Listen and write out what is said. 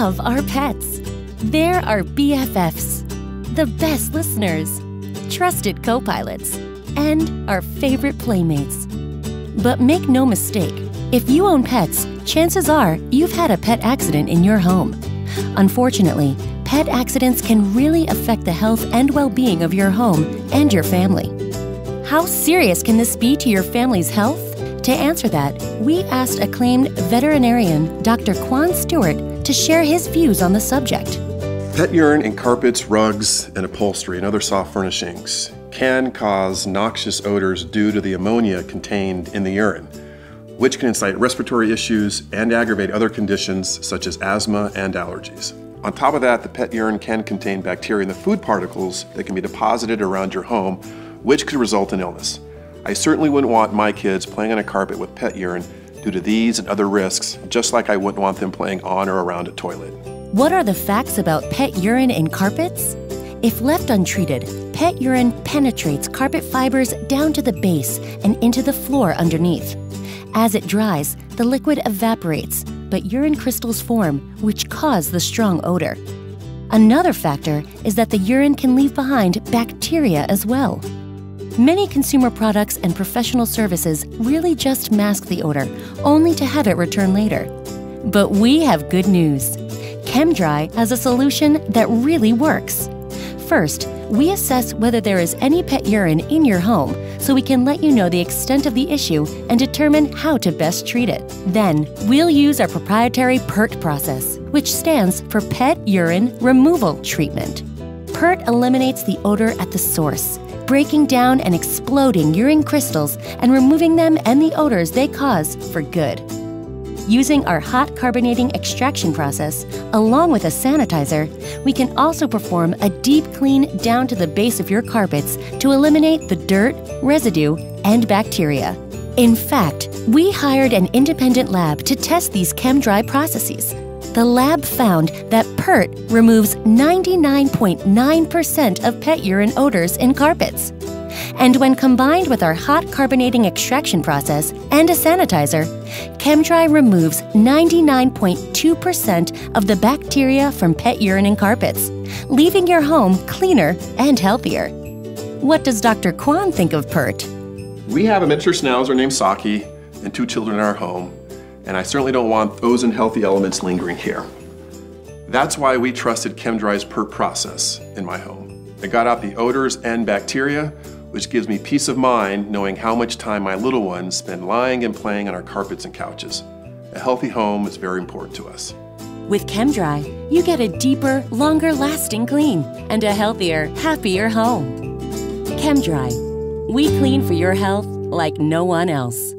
love our pets. They're our BFFs, the best listeners, trusted co pilots, and our favorite playmates. But make no mistake, if you own pets, chances are you've had a pet accident in your home. Unfortunately, pet accidents can really affect the health and well being of your home and your family. How serious can this be to your family's health? To answer that, we asked acclaimed veterinarian Dr. Kwane Stewart to share his views on the subject. Pet urine in carpets, rugs, and upholstery and other soft furnishings can cause noxious odors due to the ammonia contained in the urine, which can incite respiratory issues and aggravate other conditions such as asthma and allergies. On top of that, the pet urine can contain bacteria in the food particles that can be deposited around your home, which could result in illness. I certainly wouldn't want my kids playing on a carpet with pet urine due to these and other risks, just like I wouldn't want them playing on or around a toilet. What are the facts about pet urine in carpets? If left untreated, pet urine penetrates carpet fibers down to the base and into the floor underneath. As it dries, the liquid evaporates, but urine crystals form, which cause the strong odor. Another factor is that the urine can leave behind bacteria as well. Many consumer products and professional services really just mask the odor, only to have it return later. But we have good news. ChemDry has a solution that really works. First, we assess whether there is any pet urine in your home so we can let you know the extent of the issue and determine how to best treat it. Then, we'll use our proprietary PURT process, which stands for Pet Urine Removal Treatment. PURT eliminates the odor at the source breaking down and exploding urine crystals and removing them and the odors they cause for good. Using our hot carbonating extraction process, along with a sanitizer, we can also perform a deep clean down to the base of your carpets to eliminate the dirt, residue, and bacteria. In fact, we hired an independent lab to test these ChemDry processes the lab found that PURT removes 99.9% of pet urine odors in carpets. And when combined with our hot carbonating extraction process and a sanitizer, ChemDry removes 99.2% of the bacteria from pet urine in carpets, leaving your home cleaner and healthier. What does Dr. Kwane think of PURT? We have a miniature schnauzer named Saki and two children in our home and I certainly don't want those unhealthy elements lingering here. That's why we trusted ChemDry's PURT process in my home. It got out the odors and bacteria, which gives me peace of mind knowing how much time my little ones spend lying and playing on our carpets and couches. A healthy home is very important to us. With ChemDry, you get a deeper, longer lasting clean and a healthier, happier home. ChemDry. We clean for your health like no one else.